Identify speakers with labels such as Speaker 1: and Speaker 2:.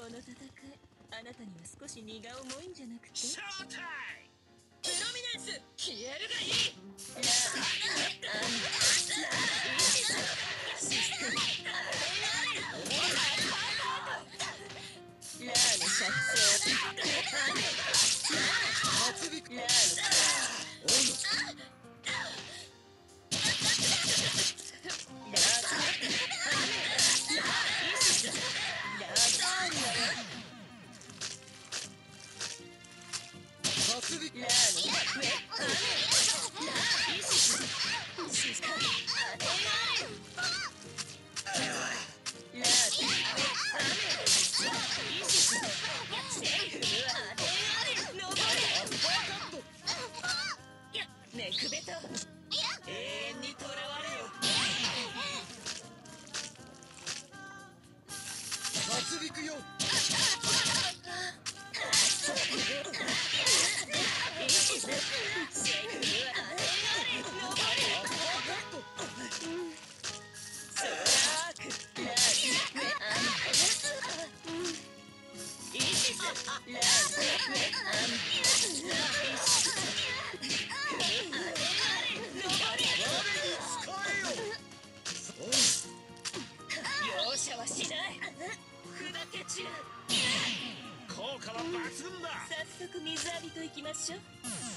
Speaker 1: の戦いあなたには少し荷が重いんじゃなくて。
Speaker 2: ショータイ
Speaker 1: プロミネンス消えるがいいよ 早速水浴びと行きましょう